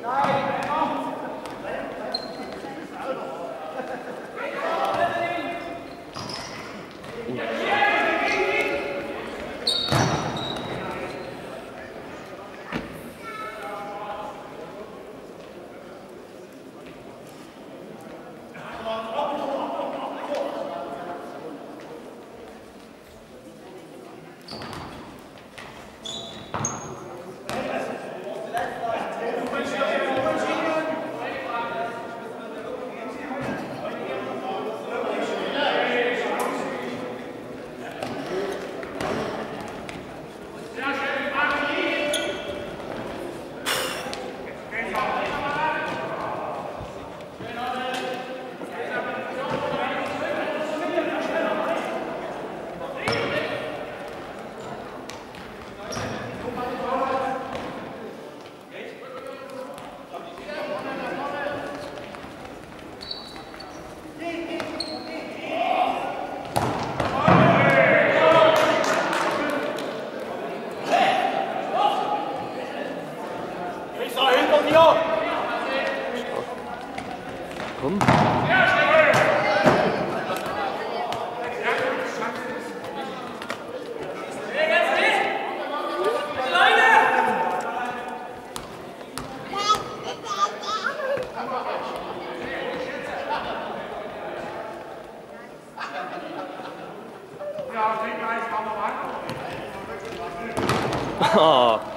Night. 哦。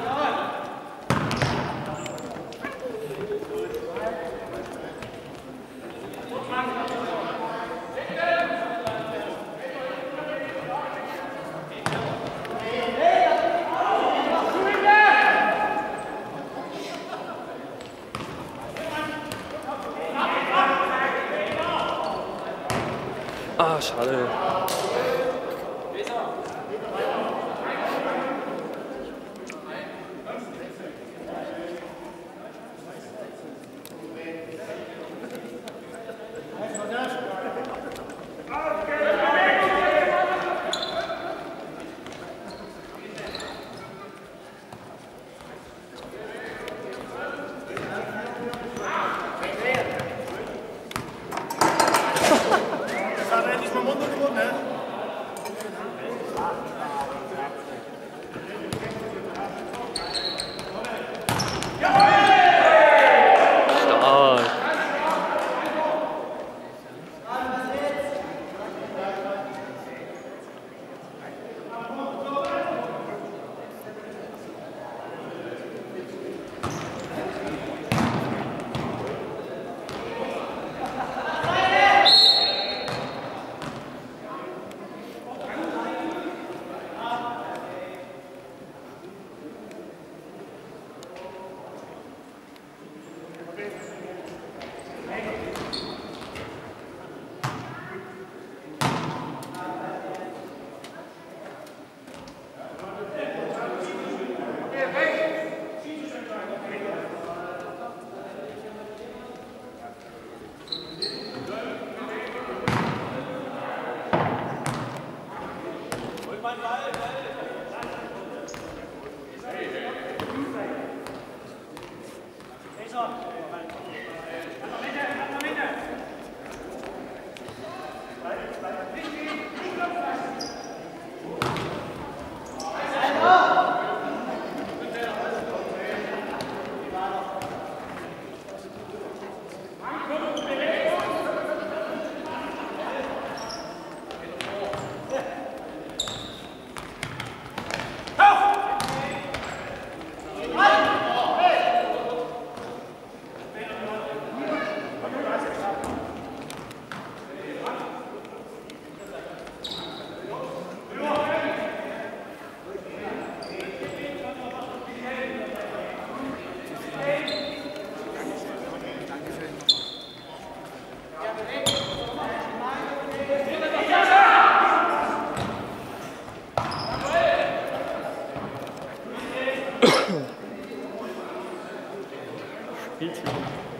아. Das You.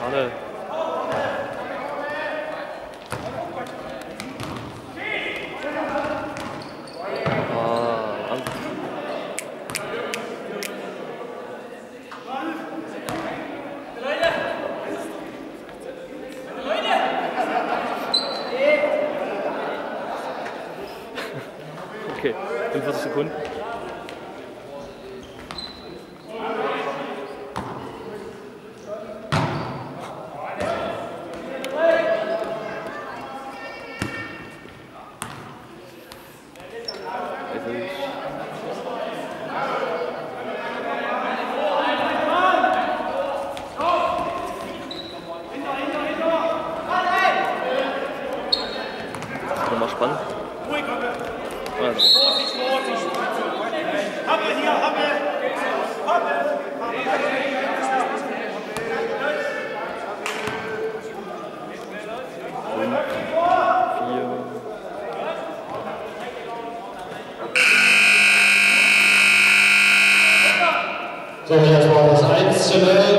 Schade. Ah. Okay, 45 Sekunden. Testament.